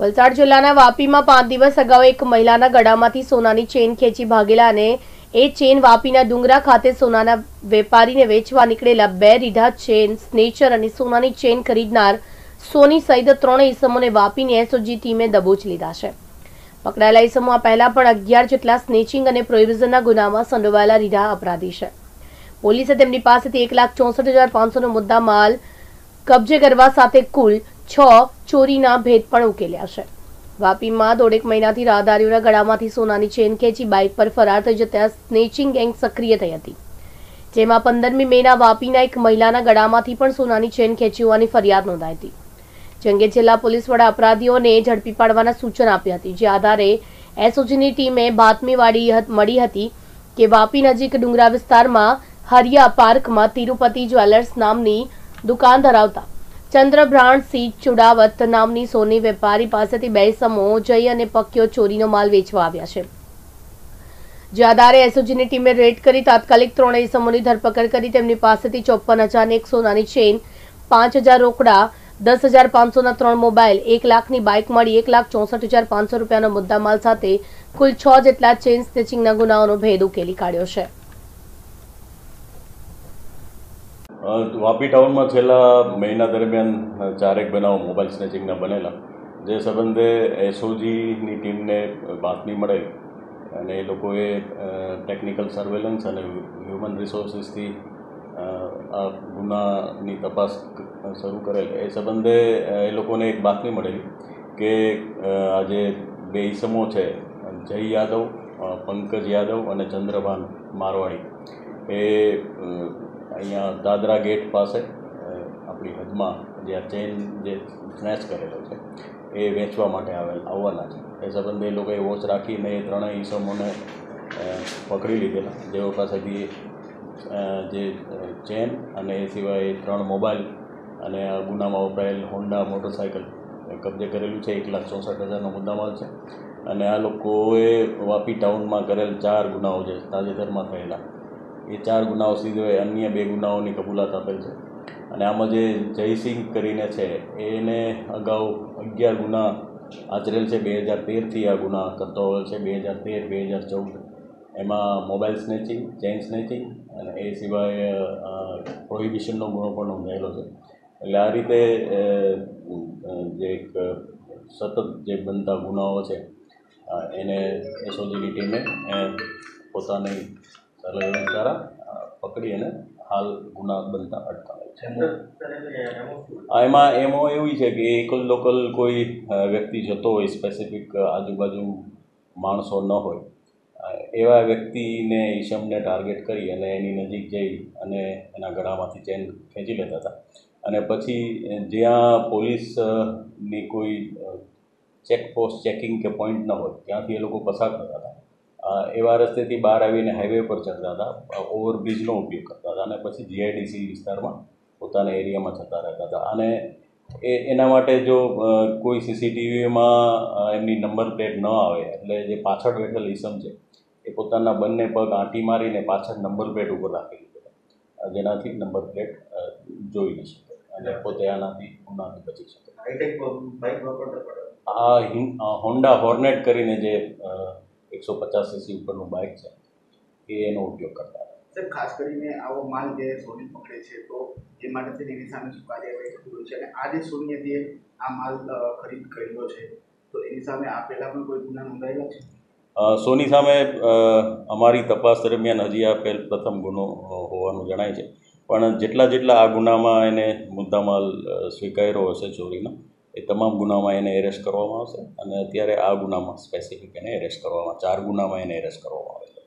વલસાડ જિલ્લાના વાપીમાં પાંચ દિવસ અગાઉ એક મહિલાના ગળામાંથી સોનાની ચેન ખેંચી ભાગેલા અને એ ચેન વાપીના ડુંગરા ખાતે સોનાના વેપારીને વેચવા નીકળેલા બે રીઢા ચેન, સ્નેચર અને સોનાની ચેન ખરીદનાર સોની સહિત ત્રણ ઇસમોને વાપીની એસઓજી ટીમે દબોચ લીધા છે. પકડાયેલા ઇસમો આ પહેલા પણ અગિયાર જેટલા સ્નેચિંગ અને પ્રોવિઝનના ગુનામાં સંડોવાયેલા રીઢા અપરાધી છે. પોલીસે તેમની પાસેથી એક લાખ ચોસઠ હજાર પાંચસોનો મુદ્દા માલ કબજે કરવા સાથે કુલ છ ચોરીના ભેદ પણ ઉકેલ્યા છે. વાપીમાં દોઢેક મહિનાથી રાહદારીઓના ગળામાંથી સોનાની ચેન ખેંચી બાઇક પર ફરાર થઈ જતા સ્નેચિંગ ગેંગ સક્રિય થઈ હતી. જેમાં પંદરમી મેના વાપીના એક મહિલાના ગળામાંથી પણ સોનાની ચેન ખેંચી હોવાની ફરિયાદ નોંધાઈ હતી. જંગે જિલ્લા પોલીસ વડા અપરાધીઓને ઝડપી પાડવાના સૂચન આપી હતી. જે આધારે એસઓજીની ટીમે બાતમીવાળી મળી હતી કે વાપી નજીક ડુંગરા વિસ્તારમાં હરિયા પાર્કમાં તિરુપતિ જ્વેલર્સ નામની દુકાન ધરાવતા ચંદ્રભ્રાણ સિંહ ચુડાવત નામની સોની વેપારી પાસેથી બે સમો જઈ અને પક્યો ચોરીનો માલ વેચવા આવ્યા છે. જે આધારે એસઓજીની ટીમે રેડ કરી તાત્કાલિક ત્રણેય સમોની ધરપકડ કરી. તેમની પાસેથી ચોપન હજારની એક સોનાની ચેન પાંચ હજાર રોકડા, દસ હજાર પાંચસોના ત્રણ મોબાઈલ, એક લાખની બાઇક મળી, એક લાખ ચોસઠ હજાર પાંચસો રૂપિયાનો મુદ્દામાલ સાથે કુલ છ જેટલા ચેઇન સ્નેચિંગના ગુનાઓનો ભેદ ઉકેલી કાઢ્યો છે. વાપી ટાઉનમાં છેલ્લા મહિના દરમિયાન ચારેક બનાવો મોબાઈલ સ્નેચિંગના બનેલા. જે સંબંધે એસઓજીની ટીમને બાતમી મળેલ અને એ લોકોએ ટેકનિકલ સર્વેલન્સ અને હ્યુમન રિસોર્સિસથી આ ગુનાની તપાસ શરૂ કરેલ. એ સંબંધે એ લોકોને એક બાતમી મળેલી કે આજે બે ઈસમો છે, જય યાદવ પંકજ યાદવ અને ચંદ્રભાન મારવાડી. એ અહીંયા દાદરા ગેટ પાસે આપણી હદમાં જે આ ચેન જે સ્નેચ કરેલો છે, એ વેચવા માટે આવેલ, આવવાના છે. એ સંબંધે એ લોકોએ વોચ રાખીને એ ત્રણેય ઈસમોને પકડી લીધેલા. જેઓ પાસેથી જે ચેન અને એ સિવાય ત્રણ મોબાઈલ અને આ ગુનામાં વપરાયેલ હોન્ડા મોટરસાઇકલ કબજે કરેલું છે. એક લાખ ચોસઠ હજારનો મુદ્દામાલ છે. અને આ લોકોએ વાપી ટાઉનમાં કરેલ ચાર ગુનાઓ જે તાજેતરમાં થયેલા. એ ચાર ગુનાઓ સિવાય અન્ય બે ગુનાઓની કબૂલાત આપેલ છે. અને આમાં જે જયસિંહ કરીને છે, એને અગાઉ અગિયાર ગુના આચરેલ છે. બે હજાર તેરથી આ ગુના કરતો હોય છે. બે હજાર તેર, બે હજાર ચૌદ. એમાં મોબાઈલ સ્નેચિંગ, ચેઇન સ્નેચિંગ અને એ સિવાય પ્રોહિબિશનનો ગુનો પણ નોંધાયેલો છે. એટલે આ રીતે જે એક સતત જે બનતા ગુનાઓ છે એને એસઓજીની ટીમે પોતાની સર્વેલન્સ દ્વારા પકડી અને હાલ ગુના બનતા અટકાવે છે. એમાં એમાં એવી છે કે એકલ લોકલ કોઈ વ્યક્તિ જતો હોય સ્પેસિફિક આજુબાજુ માણસો ન હોય. એવા વ્યક્તિને ઈશમને ટાર્ગેટ કરી અને એની નજીક જઈ અને એના ગળામાંથી ચેન ખેંચી લેતા હતા. અને પછી જ્યાં પોલીસની કોઈ ચેકપોસ્ટ ચેકિંગ કે પોઈન્ટ ન હોય, ત્યાંથી એ લોકો પસાર થતા હતા. એવા રસ્તેથી બહાર આવીને હાઈવે પર ચડતા હતા. ઓવરબ્રિજનો ઉપયોગ કરતા હતા અને પછી જીઆઈડીસી વિસ્તારમાં પોતાના એરિયામાં જતા રહેતા હતા. અને એ એના માટે જો કોઈ સીસીટીવીમાં એમની નંબર પ્લેટ ન આવે એટલે જે પાછળ બેઠેલ ઈસમ છે એ પોતાના બંને પગ આંટી મારીને પાછળ નંબર પ્લેટ ઉપર રાખી અ, જેનાથી નંબર પ્લેટ જોઈ ન શકે અને પોતે આનાથી ગુનાથી બચી શકે. આ હોન્ડા હોર્નેટ કરીને જે એકસો પચાસ સીસી ઉપરનું બાઇક છે એ એનો ઉપયોગ કરતા સાહેબ ખાસ કરીને આવો માલ જે સોની પકડે છે તો એ માટે થઈને એની સામે શું કાર્યવાહી થતી હોય છે? અને આ જે સોનીએ આ માલ ખરીદ કર્યો છે તો એની સામે આ પહેલાં પણ કોઈ ગુના નોંધાયેલા છે? સોની સામે અમારી તપાસ દરમિયાન હજી આ પહેલ પ્રથમ ગુનો હોવાનું જણાય છે. પણ જેટલા જેટલા આ ગુનામાં એને મુદ્દામાલ સ્વીકાર્યો હશે ચોરીનો એ તમામ ગુનામાં એને એરેસ્ટ કરવામાં આવશે અને અત્યારે આ ગુનામાં સ્પેસિફિક એને એરેસ્ટ કરવામાં ચાર ગુનામાં એને એરેસ્ટ કરવામાં આવેલો છે.